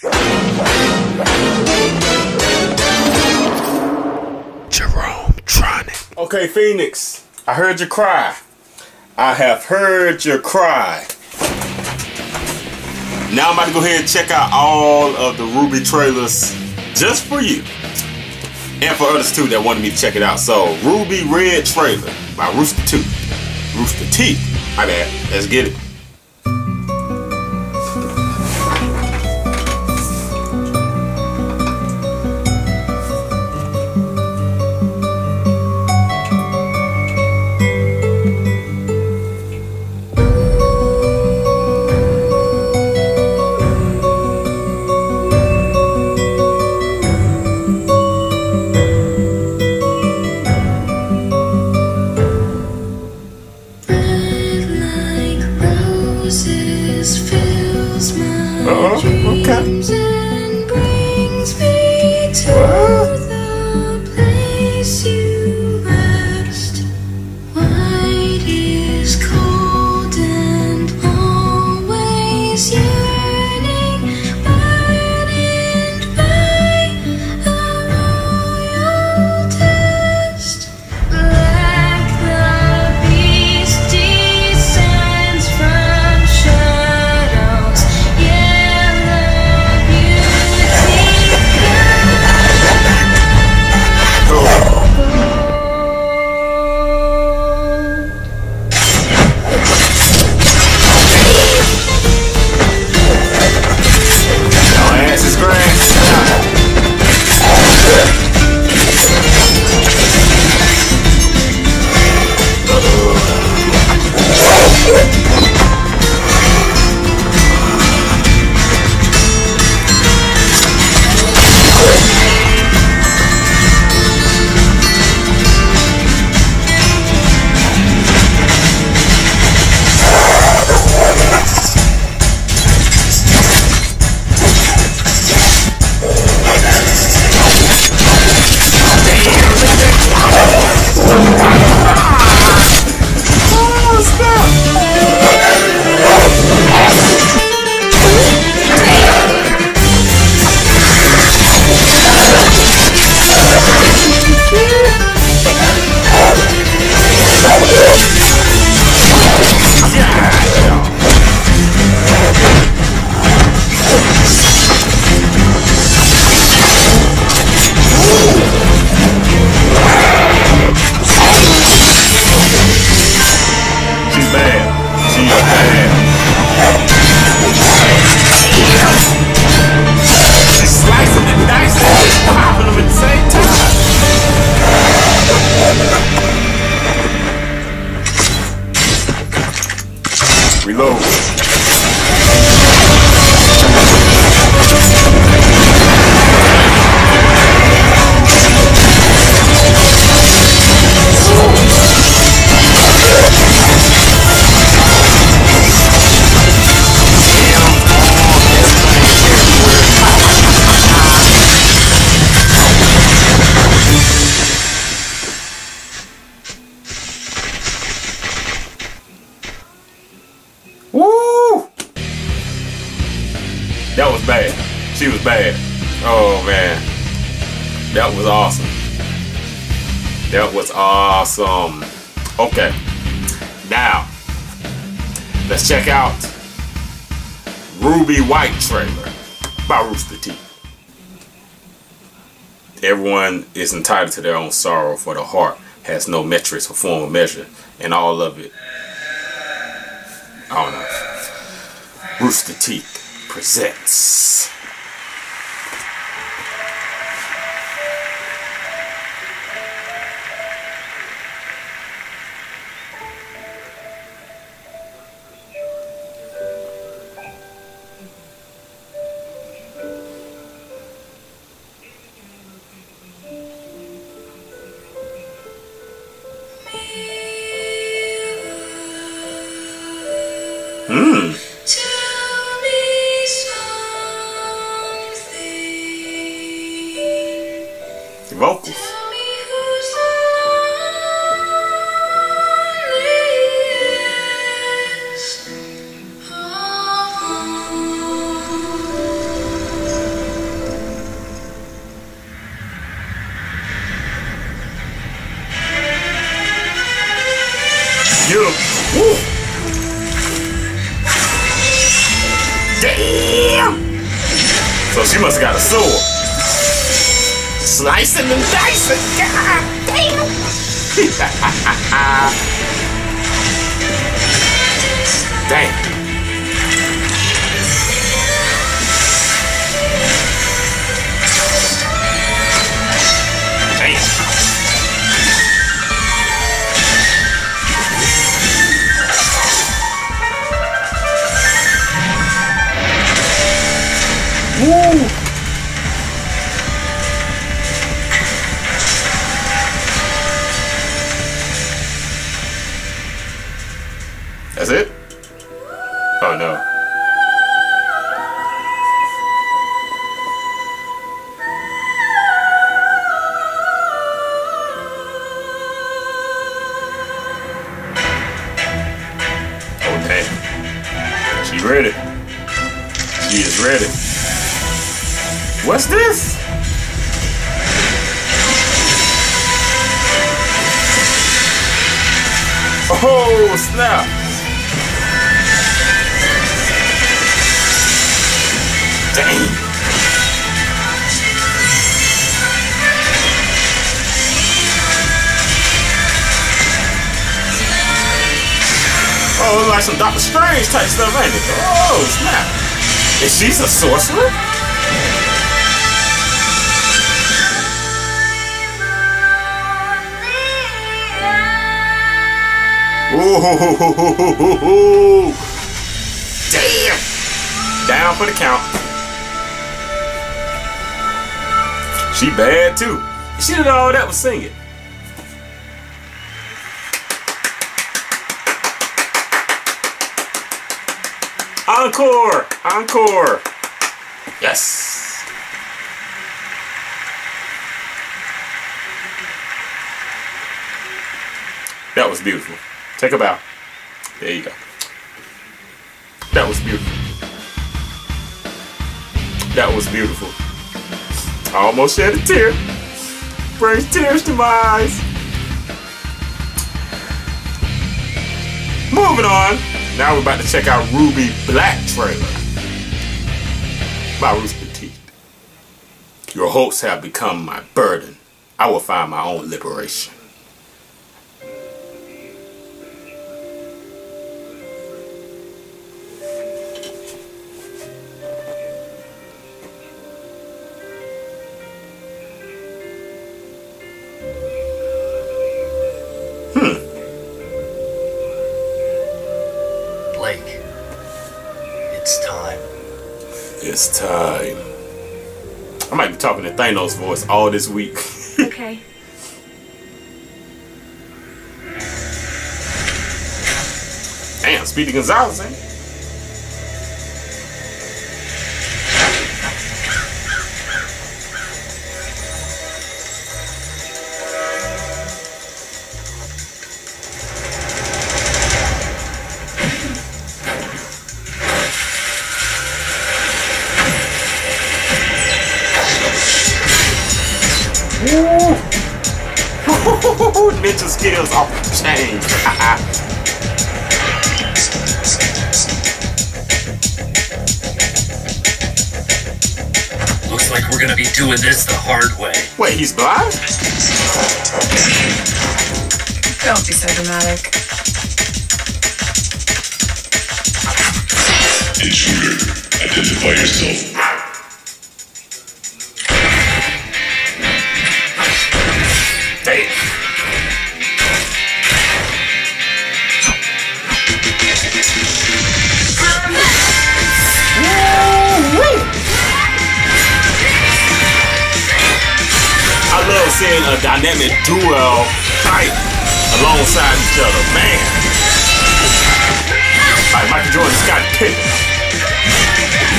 Jerome Tronic. Okay, Phoenix, I heard your cry. I have heard your cry. Now I'm about to go ahead and check out all of the RWBY trailers just for you. And for others too that wanted me to check it out. So, RWBY Red trailer by Rooster Tooth. Rooster Teeth. My bad. Let's get it. Awesome. Okay. Now, let's check out RWBY White trailer by Rooster Teeth. Everyone is entitled to their own sorrow, for the heart has no metrics or form of measure, and all of it. I don't know. Rooster Teeth presents. Hmm. So she must have got a sword. Slicing and dicing. God damn! damn. That's it? Oh no. Like some Doctor Strange type stuff, ain't it? Oh, snap. Is she a sorcerer? Damn! Down for the count. She bad too. She did all that was singing. Encore! Encore! Yes! That was beautiful. Take a bow. There you go. That was beautiful. That was beautiful. I almost shed a tear. Brings tears to my eyes. Moving on. Now we're about to check out RWBY Black trailer by Rooster Teeth. Your hopes have become my burden. I will find my own liberation. It's time. I might be talking to Thanos' voice all this week. Okay. Damn, Speedy Gonzales, ain't Wait, he's blind? Don't be so dramatic. Intruder, identify yourself. Seeing a dynamic duo fight alongside each other, man. Like Michael Jordan, Scott Pippen.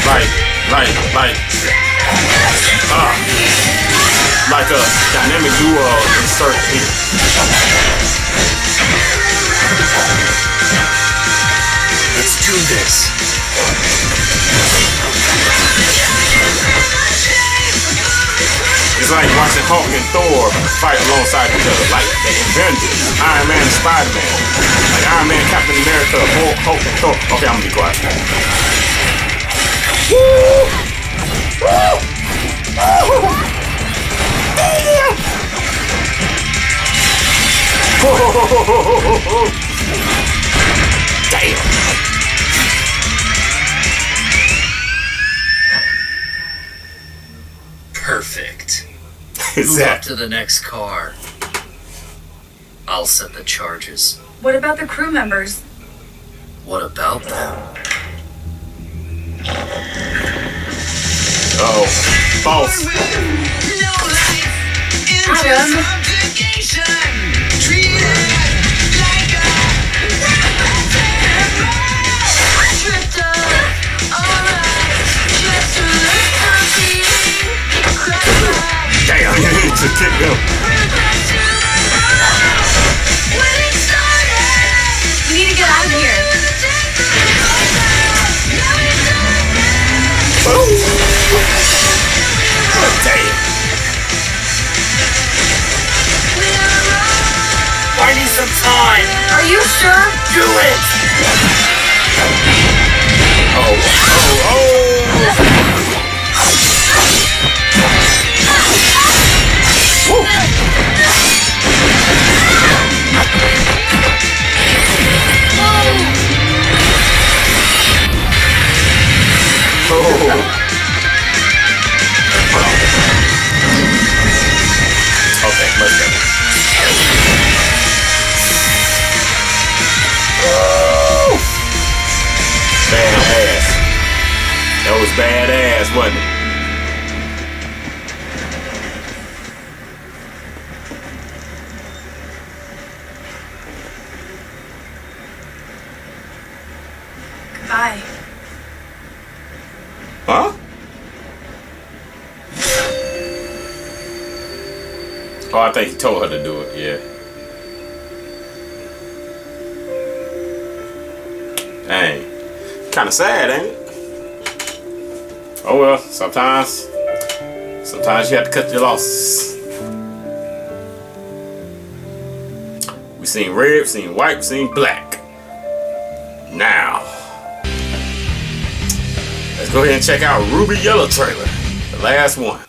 Like, like, like, uh, like a dynamic duo insert here. Let's do this. It's like watching Hulk and Thor fight alongside each other, like the Avengers, Iron Man and Spider-Man. Like Iron Man, Captain America, Hulk, Hulk and Thor. Okay, I'm gonna be quiet. Woo! Woo! Woo! Damn! Damn! perfect. Move up to the next car. I'll set the charges. What about the crew members? What about them? Oh, false. Adam. Damn, just kicked him. We need to get out of here. Damn. I need some time! Are you sure? Do it! Oh, Oh, oh, badass, wasn't it? Bye. Huh? Oh, I think he told her to do it, yeah. Dang. Kinda sad, ain't it? Oh well, sometimes sometimes you have to cut your losses. We seen red, seen white, seen black. Now Let's go ahead and check out RWBY Yellow trailer. The last one.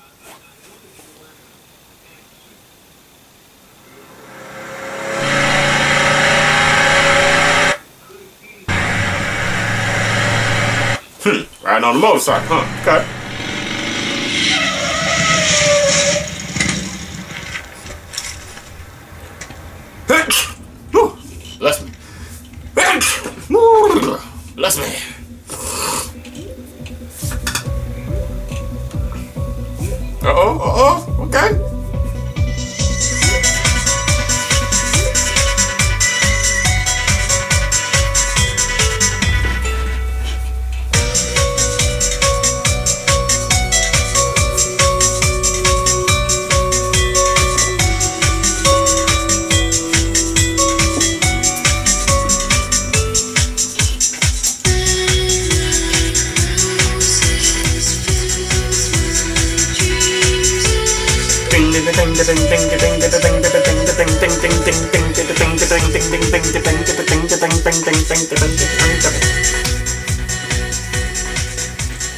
Riding on the motorcycle, huh? Okay. Bless me. Bless me.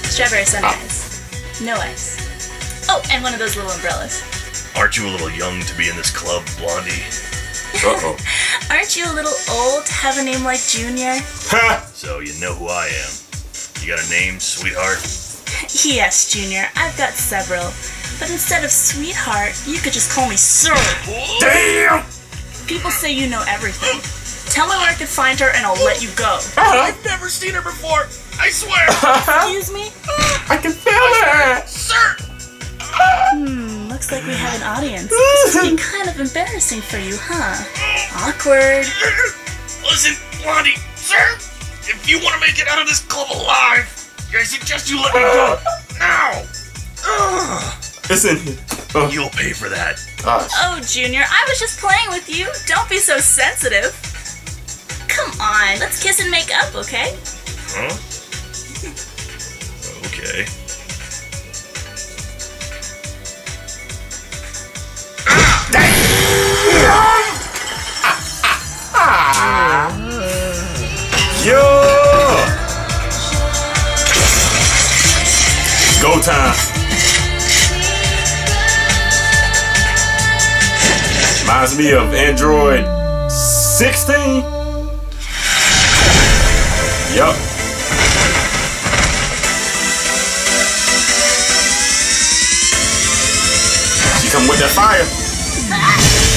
Strawberry sunrise. Ah. No ice. Oh, and one of those little umbrellas. Aren't you a little young to be in this club, Blondie? Uh-oh. Aren't you a little old to have a name like Junior? Ha! So you know who I am. You got a name, sweetheart? Yes, Junior, I've got several. But instead of sweetheart, you could just call me Sir. Damn! People say you know everything. Tell me where I can find her and I'll let you go. Uh-huh. never seen her before. I swear, Excuse me? I can feel it! sir. Hmm, looks like we have an audience. This must be kind of embarrassing for you, huh? Awkward. Listen, Blondie, sir. If you want to make it out of this club alive, I suggest you let me go now. Ugh. It's in here. Oh, You'll pay for that. gosh. Oh, Junior, I was just playing with you. Don't be so sensitive. Come on, let's kiss and make up, okay? Huh? Okay. Yo! Go time. Reminds me of Android 16. Yup. She come with that fire.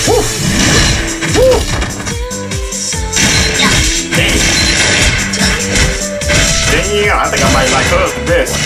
Woo. Woo. Damn. Damn, I think I might like her best.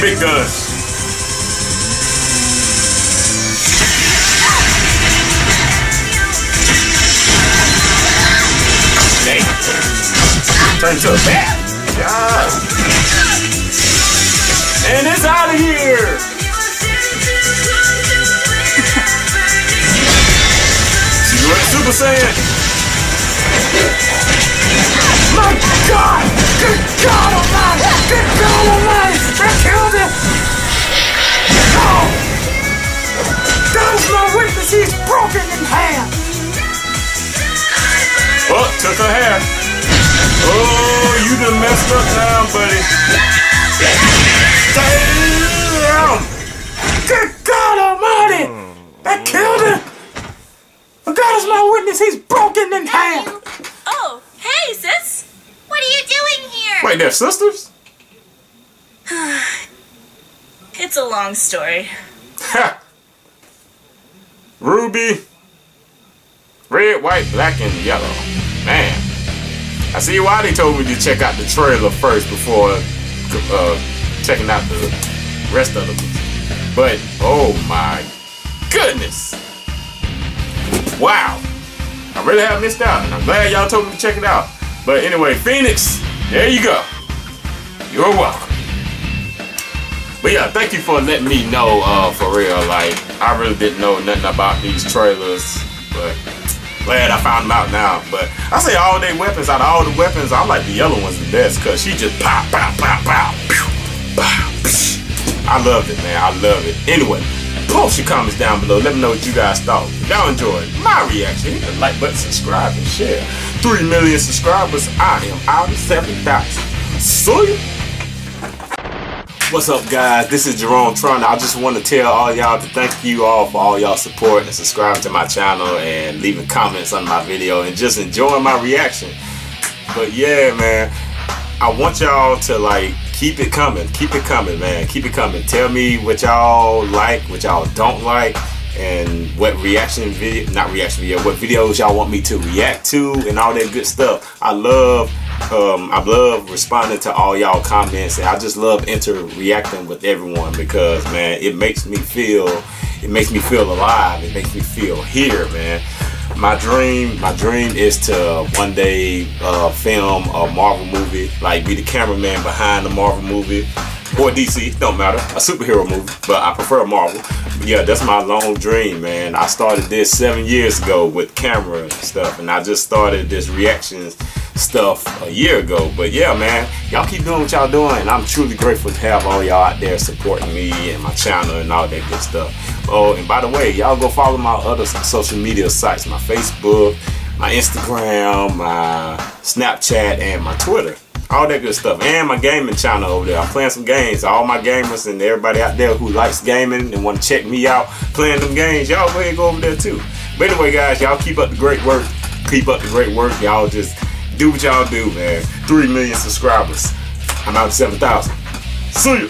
You. Dang. Turn to a bat. God. And it's out of here. She's doing Super Saiyan. My God! Good God Oh, her hair. Oh, you done messed up now, buddy. Damn! Good God Almighty! That killed him! But God is my witness, he's broken in half! Oh, hey, sis. What are you doing here? Wait, they're sisters? It's a long story. Ha! Ruby. Red, white, black, and yellow. I see why they told me to check out the trailer first before uh, checking out the rest of them. But, oh my goodness. Wow. I really have missed out, and I'm glad y'all told me to check it out. But anyway, Phoenix, there you go. You're welcome. But yeah, thank you for letting me know, uh, for real. Like, I really didn't know nothing about these trailers, but glad I found them out now. But I say all day weapons, out of all the weapons, I like the yellow ones the best, cause she just pow, pow, pow, pow, pew, pow, psh. I loved it, man. I love it. Anyway, post your comments down below. Let me know what you guys thought. If y'all enjoyed my reaction, hit the like button, subscribe, and share. Three million subscribers. I am out of seven thousand. See ya. What's up, guys? This is Jerome Tron. I just want to tell all y'all to thank you all for all y'all support and subscribing to my channel and leaving comments on my video and just enjoying my reaction. But yeah, man, I want y'all to like keep it coming. Keep it coming, man. Keep it coming. Tell me what y'all like, what y'all don't like, and what reaction video, not reaction video, what videos y'all want me to react to, and all that good stuff. I love um, I love responding to all y'all comments and I just love inter reacting with everyone because man it makes me feel it makes me feel alive. It makes me feel here man. My dream my dream is to one day uh, film a Marvel movie like be the cameraman behind the Marvel movie or DC don't matter a superhero movie but I prefer Marvel. Yeah that's my long dream man. I started this seven years ago with camera and stuff and I just started this reactions stuff a year ago. But yeah, man, y'all keep doing what y'all doing. And I'm truly grateful to have all y'all out there supporting me and my channel and all that good stuff. Oh, and by the way, y'all go follow my other social media sites, my Facebook, my Instagram, my Snapchat, and my Twitter. All that good stuff. And my gaming channel over there. I'm playing some games. All my gamers and everybody out there who likes gaming and want to check me out playing them games, y'all go ahead and go over there too. But anyway, guys, y'all keep up the great work. Keep up the great work. Y'all just do what y'all do, man. Three million subscribers. I'm out 7,000. See ya.